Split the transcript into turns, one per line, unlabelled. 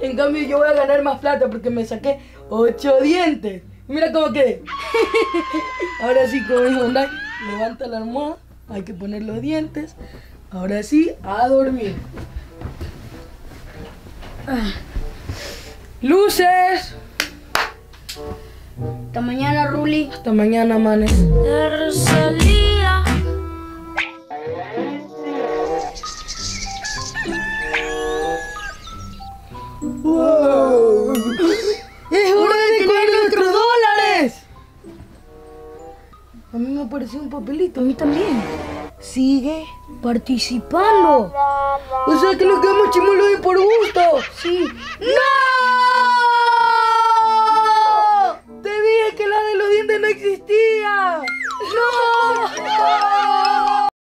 En cambio yo voy a ganar más plata porque me saqué 8 dientes. Mira cómo quedé. Ahora sí, como dijo Hyundai, levanta la almohada, hay que poner los dientes. Ahora sí, a dormir. Ah. Luces.
Hasta mañana, Ruli.
Hasta mañana, manes. ¡Wow! ¡Es hora de tener nuestros dólares! A mí me apareció un papelito.
A mí también.
Sigue.
Participando.
O sea que lo que hemos chimuelo es por gusto.
Sí.
¡No! Te dije que la de los dientes no existía. ¡No!